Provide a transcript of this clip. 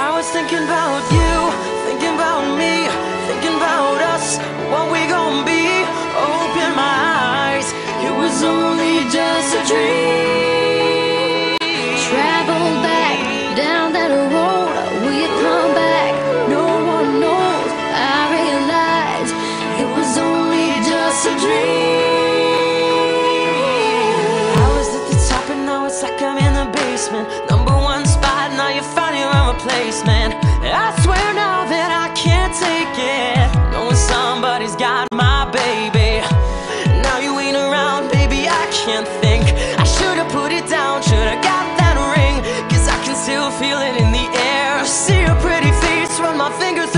I was thinking about you. I swear now that I can't take it. Knowing somebody's got my baby. Now you ain't around, baby, I can't think. I should've put it down, should've got that ring. Cause I can still feel it in the air. See your pretty face run my fingers